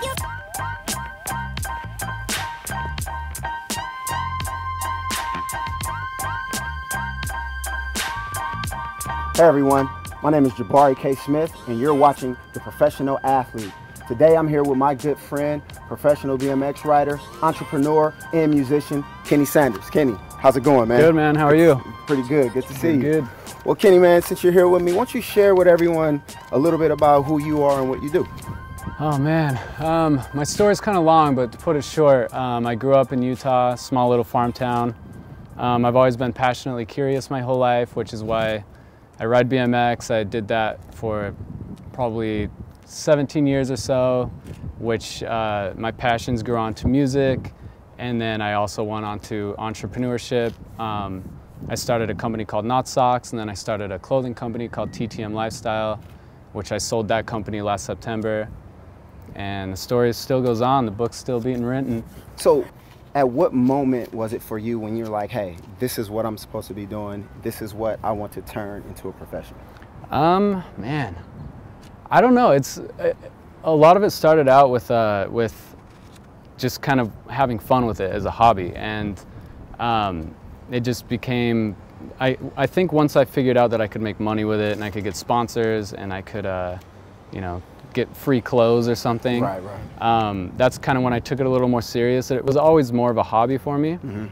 Hey everyone, my name is Jabari K. Smith and you're watching The Professional Athlete. Today I'm here with my good friend, professional BMX rider, entrepreneur, and musician, Kenny Sanders. Kenny, how's it going, man? Good, man. How are you? Pretty good. Good to see you. Good. Well, Kenny, man, since you're here with me, why don't you share with everyone a little bit about who you are and what you do? Oh man, um, my story's kind of long, but to put it short, um, I grew up in Utah, small little farm town. Um, I've always been passionately curious my whole life, which is why I ride BMX. I did that for probably 17 years or so, which uh, my passions grew on to music, and then I also went on to entrepreneurship. Um, I started a company called Not Socks, and then I started a clothing company called TTM Lifestyle, which I sold that company last September. And the story still goes on. The book's still being written. So, at what moment was it for you when you're like, hey, this is what I'm supposed to be doing. This is what I want to turn into a profession? Um, man, I don't know. It's a lot of it started out with uh, with just kind of having fun with it as a hobby, and um, it just became. I I think once I figured out that I could make money with it, and I could get sponsors, and I could, uh, you know, get free clothes or something. Right, right. Um, that's kind of when I took it a little more serious. It was always more of a hobby for me, mm-hmm.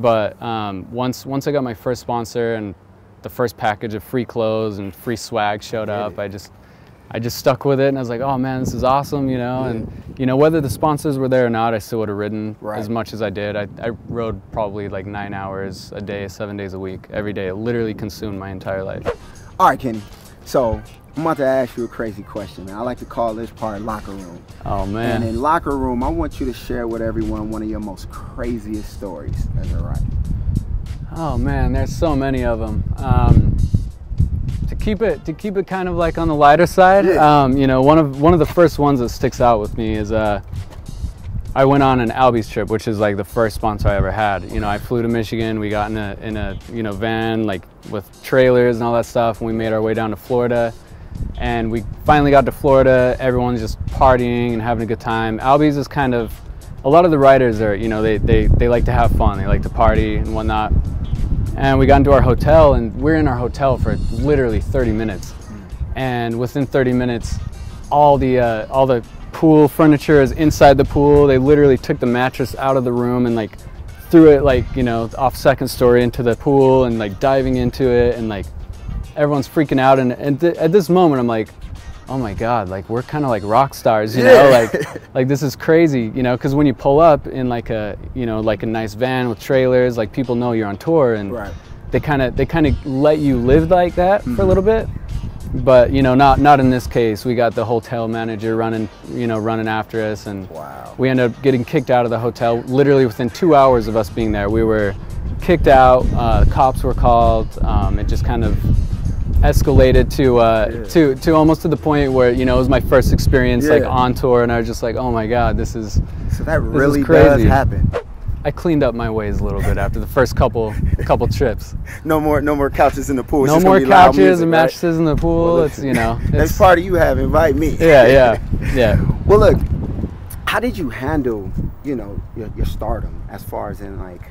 but um, once once I got my first sponsor and the first package of free clothes and free swag showed up, I just I just stuck with it and I was like, oh man, this is awesome, you know. Yeah. And you know, whether the sponsors were there or not, I still would have ridden right. as much as I did. I, I rode probably like nine hours a day, seven days a week, every day. It literally consumed my entire life. All right, Kenny. So I'm about to ask you a crazy question. I like to call this part locker room. Oh man. And in locker room, I want you to share with everyone one of your most craziest stories as a writer. Oh man, there's so many of them. Um, to keep it to keep it kind of like on the lighter side, yeah. um, you know, one of one of the first ones that sticks out with me is uh, I went on an Albe's trip, which is like the first sponsor I ever had. You know, I flew to Michigan. We got in a in a you know van like with trailers and all that stuff, and we made our way down to Florida and we finally got to Florida. Everyone's just partying and having a good time. Albe's is kind of a lot of the riders are, you know, they, they, they like to have fun. They like to party and whatnot. And we got into our hotel, and we're in our hotel for literally 30 minutes. And within 30 minutes, all the uh, all the pool furniture is inside the pool. They literally took the mattress out of the room and like threw it like you know off second story into the pool and like diving into it and like everyone's freaking out, and, and th- at this moment, I'm like, oh my god, like we're kind of like rock stars, you know, like like this is crazy, you know, because when you pull up in like a you know like a nice van with trailers, like people know you're on tour, and right. they kind of they kind of let you live like that mm-hmm. for a mm-hmm. little bit. But you know, not not in this case. We got the hotel manager running, you know, running after us, and wow. we ended up getting kicked out of the hotel. Literally within two hours of us being there, we were kicked out. Uh, cops were called. Um, it just kind of escalated to uh, yeah. to to almost to the point where you know it was my first experience yeah. like on tour, and I was just like, oh my god, this is so that really does happen. I cleaned up my ways a little bit after the first couple couple trips. No more no more couches in the pool. no more couches music, and mattresses right? in the pool. Well, it's you know it's, that's part of you have invite me. Yeah, yeah, yeah. well, look, how did you handle you know your, your stardom as far as in like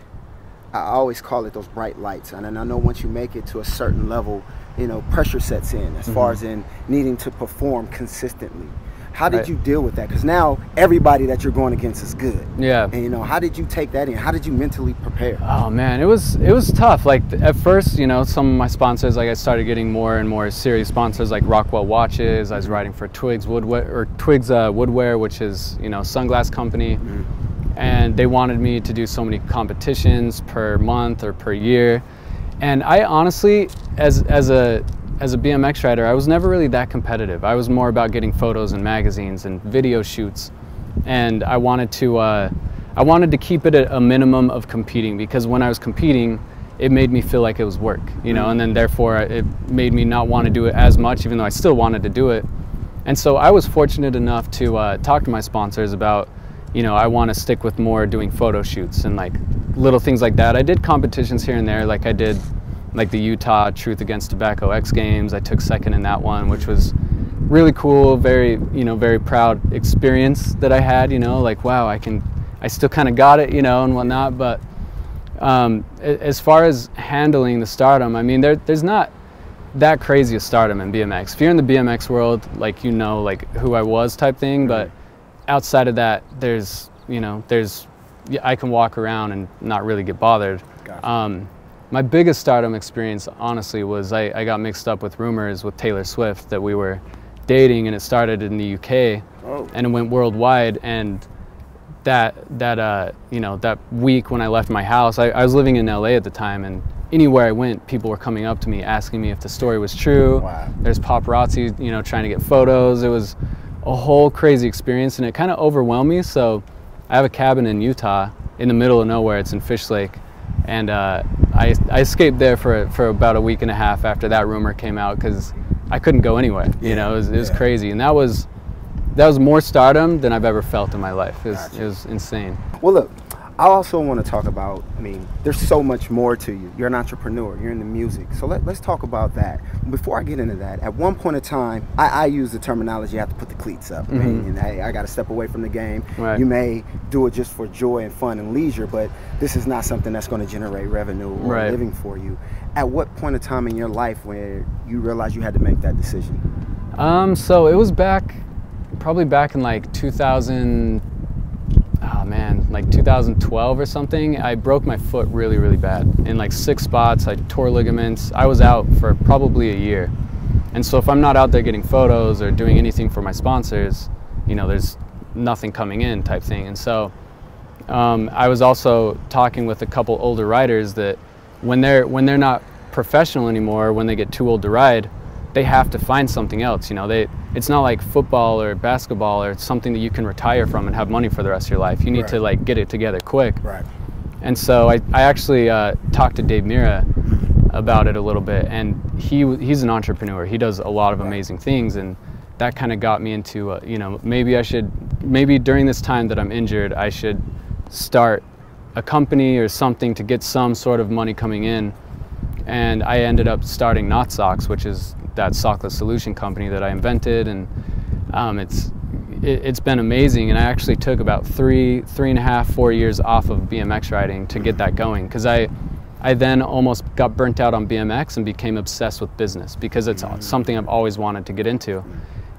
I always call it those bright lights, and I know once you make it to a certain level you know, pressure sets in as mm-hmm. far as in needing to perform consistently. How did right. you deal with that? Because now everybody that you're going against is good. Yeah. And you know, how did you take that in? How did you mentally prepare? Oh man, it was it was tough. Like at first, you know, some of my sponsors, like I started getting more and more serious sponsors, like Rockwell Watches. I was writing for Twigs Woodwear or Twigs uh, Woodwear, which is you know sunglass company. Mm-hmm. And they wanted me to do so many competitions per month or per year and I honestly, as, as, a, as a BMX rider, I was never really that competitive. I was more about getting photos and magazines and video shoots. And I wanted to, uh, I wanted to keep it at a minimum of competing because when I was competing, it made me feel like it was work, you know, and then therefore it made me not want to do it as much, even though I still wanted to do it. And so I was fortunate enough to uh, talk to my sponsors about, you know, I want to stick with more doing photo shoots and like little things like that. I did competitions here and there, like I did like the Utah Truth Against Tobacco X Games. I took second in that one, which was really cool, very you know very proud experience that I had. You know, like wow, I can, I still kind of got it, you know, and whatnot. But um, as far as handling the stardom, I mean, there, there's not that crazy a stardom in BMX. If you're in the BMX world, like you know, like who I was type thing, but outside of that, there's you know, there's I can walk around and not really get bothered. Gotcha. Um, my biggest stardom experience, honestly, was I, I got mixed up with rumors with Taylor Swift that we were dating, and it started in the UK, Oh. and it went worldwide. And that that uh, you know that week when I left my house, I, I was living in LA at the time, and anywhere I went, people were coming up to me asking me if the story was true. Wow. There's paparazzi, you know, trying to get photos. It was a whole crazy experience, and it kind of overwhelmed me. So I have a cabin in Utah, in the middle of nowhere. It's in Fish Lake, and uh, I, I escaped there for for about a week and a half after that rumor came out because I couldn't go anywhere. You know, it was, it was yeah. crazy, and that was that was more stardom than I've ever felt in my life. It was, Gotcha. it was insane. Well, look, I also want to talk about. I mean, there's so much more to you. You're an entrepreneur. You're in the music. So let, let's talk about that. Before I get into that, at one point in time, I, I use the terminology: you have to put the cleats up. I mean, and hey, I got to step away from the game. Right. You may do it just for joy and fun and leisure, but this is not something that's going to generate revenue or Right. living for you. At what point in time in your life where you realized you had to make that decision? Um, so it was back, probably back in like 2000. Oh man, like 2012 or something. I broke my foot really, really bad in like six spots. I tore ligaments. I was out for probably a year. And so if I'm not out there getting photos or doing anything for my sponsors, you know, there's nothing coming in type thing. And so um, I was also talking with a couple older riders that when they're when they're not professional anymore, when they get too old to ride, they have to find something else. You know, they it's not like football or basketball or something that you can retire from and have money for the rest of your life. You need to like get it together quick. Right. And so I, I actually uh, talked to Dave Mirra about it a little bit, and he he's an entrepreneur. He does a lot of amazing things, and that kind of got me into uh, you know maybe I should maybe during this time that I'm injured I should start a company or something to get some sort of money coming in. And I ended up starting Not Socks, which is that sockless solution company that I invented, and um, it's it, it's been amazing. And I actually took about three three and a half four years off of BMX riding to get that going because I I then almost got burnt out on BMX and became obsessed with business because it's something I've always wanted to get into.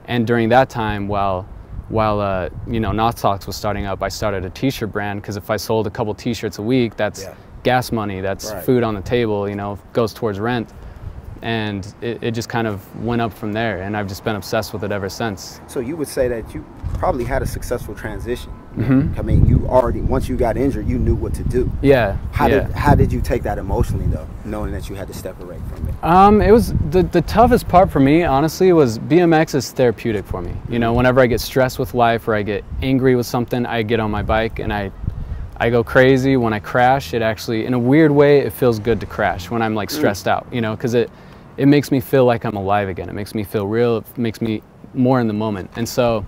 And during that time, while while uh, you know Not Socks was starting up, I started a T-shirt brand because if I sold a couple T-shirts a week, that's Yeah. Gas money, that's Right. food on the table, you know, goes towards rent. And it, it just kind of went up from there, and I've just been obsessed with it ever since. So you would say that you probably had a successful transition. Mhm. I mean, you already once you got injured, you knew what to do. Yeah. How yeah. did how did you take that emotionally though, knowing that you had to step away from it? Um, it was the, the toughest part for me, honestly, was BMX is therapeutic for me. You know, whenever I get stressed with life or I get angry with something, I get on my bike and I, I go crazy. When I crash, it actually, in a weird way, it feels good to crash when I'm like mm. stressed out. You know, because it, it makes me feel like I'm alive again. It makes me feel real. It makes me more in the moment. And so,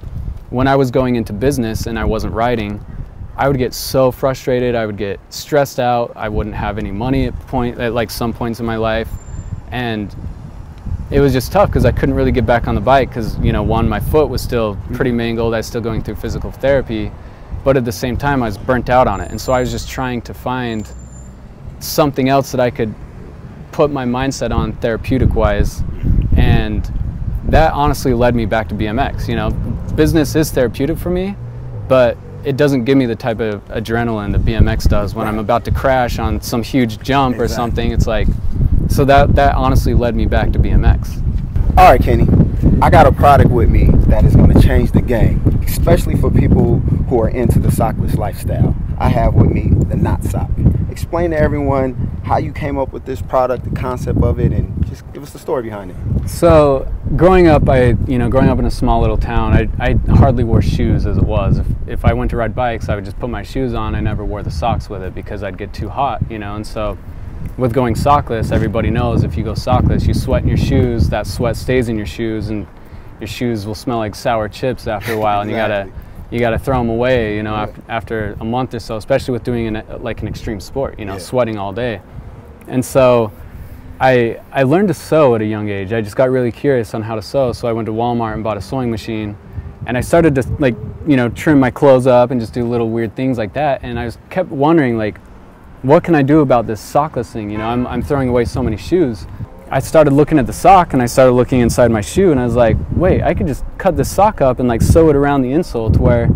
when I was going into business and I wasn't riding, I would get so frustrated. I would get stressed out. I wouldn't have any money at point at like some points in my life, and it was just tough because I couldn't really get back on the bike because you know one my foot was still mm. pretty mangled. I was still going through physical therapy, but at the same time I was burnt out on it, and so I was just trying to find something else that I could put my mindset on therapeutic wise, and that honestly led me back to BMX. You know, business is therapeutic for me, but it doesn't give me the type of adrenaline that BMX does when I'm about to crash on some huge jump or something. It's like, so that that honestly led me back to BMX. All right, Kenny, I got a product with me that is going to change the game, especially for people who are into the sockless lifestyle. I have with me the Not Sock. Explain to everyone how you came up with this product, the concept of it, and just give us the story behind it. So growing up, I you know growing up in a small little town, I, I hardly wore shoes as it was. If, if I went to ride bikes, I would just put my shoes on. I never wore the socks with it because I'd get too hot, you know. And so with going sockless, everybody knows if you go sockless, you sweat in your shoes. That sweat stays in your shoes, and your shoes will smell like sour chips after a while, and you gotta you gotta throw them away, you know, Yeah. after, after a month or so, especially with doing an, uh, like an extreme sport, you know, Yeah. sweating all day. And so I, I learned to sew at a young age. I just got really curious on how to sew, so I went to Walmart and bought a sewing machine, and I started to like you know trim my clothes up and just do little weird things like that. And I was kept wondering like, what can I do about this sockless thing? You know, I'm I'm throwing away so many shoes. I started looking at the sock and I started looking inside my shoe and I was like, wait, I could just cut this sock up and like sew it around the insole to where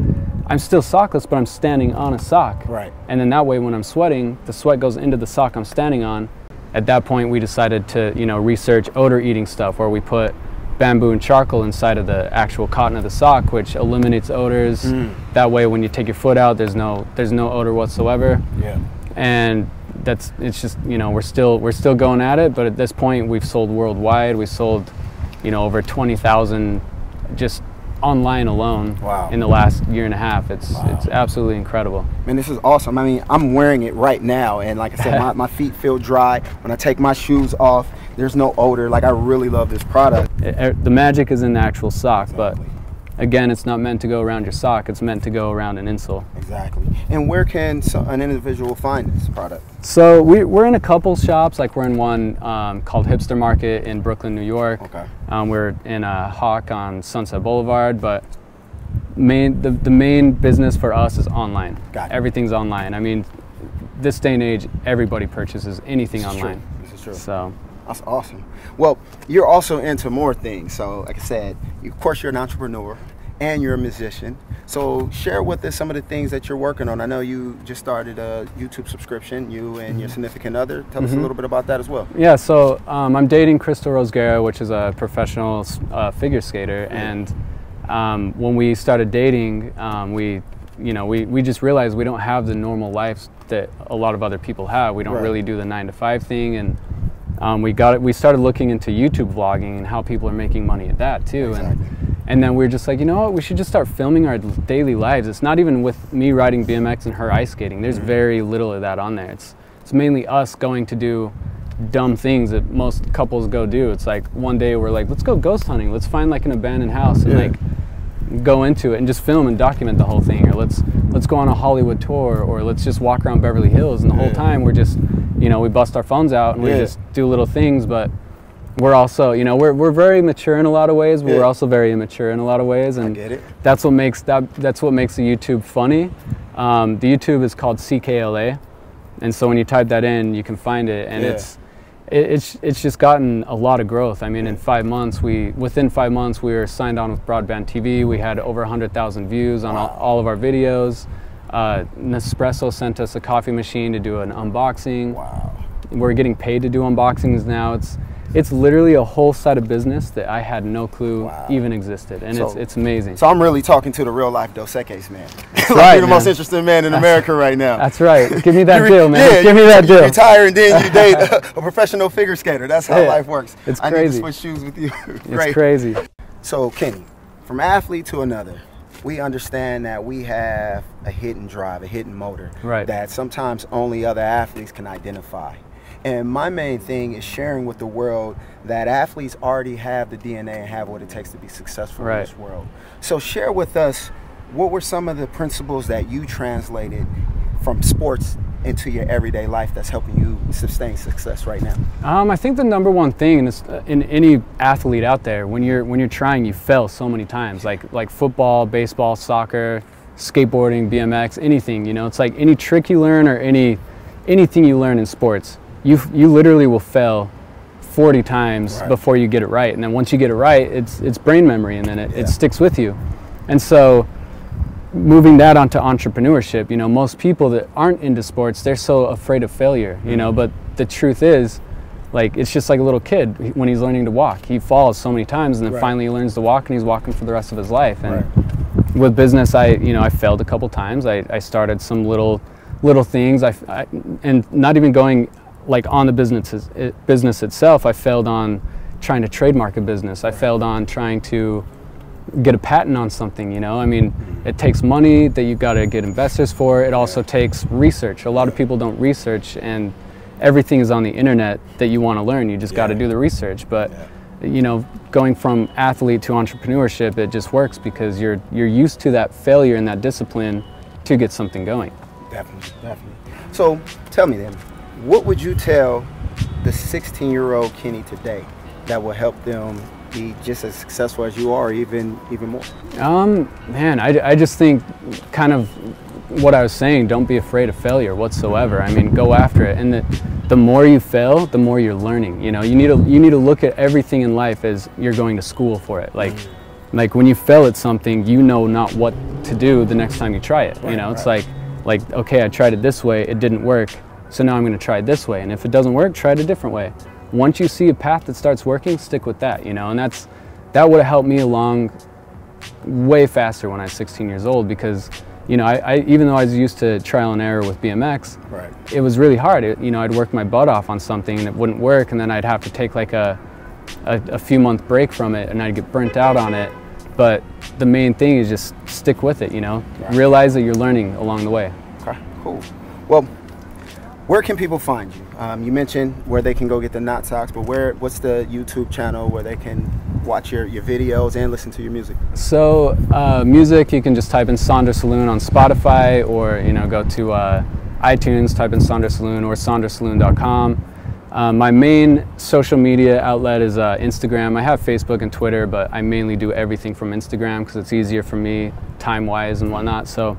I'm still sockless, but I'm standing on a sock. Right. And then that way, when I'm sweating, the sweat goes into the sock I'm standing on. At that point, we decided to, you know, research odor eating stuff where we put bamboo and charcoal inside of the actual cotton of the sock, which eliminates odors. Mm. That way, when you take your foot out, there's no there's no odor whatsoever. Yeah. And that's it's just you know we're still we're still going at it, but at this point, we've sold worldwide. We sold, you know, over twenty thousand just online alone Wow. in the last year and a half. It's Wow. it's absolutely incredible. Man, this is awesome. I mean, I'm wearing it right now, and like I said, my, my feet feel dry. When I take my shoes off, there's no odor. Like, I really love this product. It- it- er, the magic is in the actual sock, but Exactly. Again, it's not meant to go around your sock. It's meant to go around an insole. Exactly. And where can an individual find this product? So we, we're in a couple shops. Like we're in one um, called Hipster Market in Brooklyn, New York. Okay. Um, we're in a Hawk on Sunset Boulevard, but main the, the main business for us is online. Got it. Everything's online. I mean, this day and age, everybody purchases anything This is online. True. This is true. So That's awesome. Well, you're also into more things. So, like I said, of course, you're an entrepreneur and you're a musician. So, share with us some of the things that you're working on. I know you just started a YouTube subscription, you and Mm-hmm. your significant other. Tell us a little bit about that as well. Yeah, so um, I'm dating Crystal Rose Guerra, which is a professional uh, figure skater, and um, when we started dating, um, we, you know, we, we just realized we don't have the normal lives that a lot of other people have. We don't Right. really do the nine to five thing, and um, we got it. We started looking into YouTube vlogging and how people are making money at that too, Exactly. and and then we are just like, you know what, we should just start filming our daily lives. It's not even with me riding BMX and her ice skating. There's very little of that on there. It's it's mainly us going to do dumb things that most couples go do. It's like one day we're like, let's go ghost hunting. Let's find like an abandoned house and Yeah. like go into it and just film and document the whole thing or let's let's go on a Hollywood tour or let's just walk around Beverly Hills and the whole Yeah. time we're just you know we bust our phones out and we just do little things but we're also you know we're, we're very mature in a lot of ways but Yeah. we're also very immature in a lot of ways and get it. that's what makes that that's what makes the YouTube funny um, the YouTube is called CKLA and so when you type that in you can find it and Yeah. it's it, it's it's just gotten a lot of growth. I mean, in five months, we within five months we were signed on with Broadband TV. We had over hundred thousand views on all, all of our videos. Uh, Nespresso sent us a coffee machine to do an unboxing. Wow. We're getting paid to do unboxings now. It's it's literally a whole side of business that I had no clue Wow. even existed, and it's So- it's amazing. So I'm really talking to the real life Dos Equis man. like right, you're the most interesting man in America right now. That's right. Give me that deal, man. Yeah, Give me that deal. you retire and then you date a, professional figure skater. That's how Yeah, life works. it's I need to switch shoes with you. It's crazy. So Kenny, from athlete to another, we understand that we have a hidden drive, a hidden motor Right. that sometimes only other athletes can identify. And my main thing is sharing with the world that athletes already have the DNA and have what it takes to be successful in this world. So share with us what were some of the principles that you translated from sports into your everyday life that's helping you sustain success right now. Um, I think the number one thing uh, in any athlete out there, when you're when you're trying, you fail so many times. Like like football, baseball, soccer, skateboarding, BMX, anything. You know, it's like any trick you learn or any anything you learn in sports, you you literally will fail 40 times Right. before you get it right. And then once you get it right, it's it's brain memory, and then it, Yeah. it sticks with you. And so moving that onto entrepreneurship, you know, most people that aren't into sports, they're so afraid of failure, you know, mm-hmm. but the truth is, like, it's just like a little kid when he's learning to walk. He falls so many times and then Right. finally he learns to walk and he's walking for the rest of his life. And with business, I, you know, I failed a couple times. I, I started some little, little things. I, I- and not even going like on the business, business itself, I failed on trying to trademark a business. I failed on trying to get a patent on something you know? I mean mm-hmm. it takes money that you've got to get investors for. It also takes research. A lot of people don't research and everything is on the internet that you want to learn. You just got to do the research. But you know going from athlete to entrepreneurship it just works because you're you're used to that failure and that discipline to get something going. Definitely, definitely. So tell me then, what would you tell the 16 year old Kenny today that will help them be just as successful as you are, even even more? Um, man, I, I just think kind of what I was saying. Don't be afraid of failure whatsoever. I mean, go after it, and the the more you fail, the more you're learning. You know, you need to you need to look at everything in life as you're going to school for it. Like. Mm. Like when you fail at something, you know not what to do the next time you try it. Right, you know, it's right. like like okay, I tried it this way, it didn't work, so now I'm going to try it this way. And if it doesn't work, try it a different way once you see a path that starts working, stick with that, you know, and that's that would have helped me along way faster when I was 16 years old because you know, I, I, even though I was used to trial and error with BMX, right. it was really hard. It, you know, I'd work my butt off on something and it wouldn't work, and then I'd have to take like a, a, a few month break from it, and I'd get burnt out on it. But the main thing is just stick with it. You know, right. realize that you're learning along the way. Okay, cool. Well, where can people find you? Um, you mentioned where they can go get the Not Socks, but where? What's the YouTube channel where they can watch your, your videos and listen to your music? So uh, music, you can just type in Sonder Saloon on Spotify, or you know go to uh, iTunes, type in Sonder Saloon or sondersaloon.com. Uh, my main social media outlet is uh, Instagram. I have Facebook and Twitter, but I mainly do everything from Instagram because it's easier for me time-wise and whatnot. So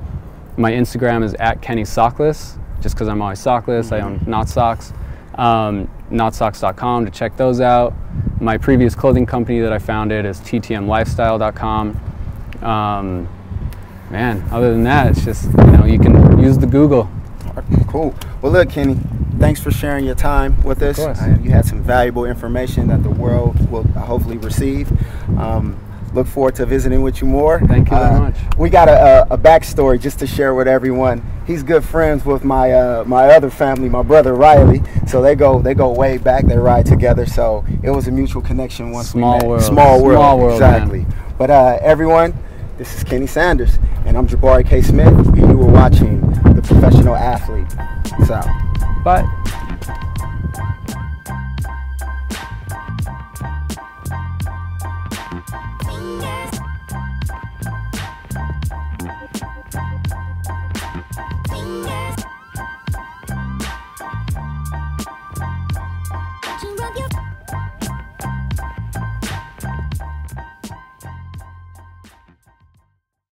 my Instagram is at Kenny Sockless just because I'm always sockless. Mm-hmm. I own Not Socks. Um, notsocks.com to check those out. My previous clothing company that I founded is ttmlifestyle.com. Um, man, other than that, it's just, you know, you can use the Google. Cool. Well, look, Kenny, thanks for sharing your time with us. You had some valuable information that the world will hopefully receive. Um, look forward to visiting with you more. Thank you very uh, much. We got a, a, backstory just to share with everyone. He's good friends with my uh, my other family, my brother Riley. So they go they go way back. They ride together. So it was a mutual connection once Small we met. world. Small world. Small world. Exactly. Man. But uh, everyone, this is Kenny Sanders, and I'm Jabari K. Smith, and you were watching The Professional Athlete. So. Bye.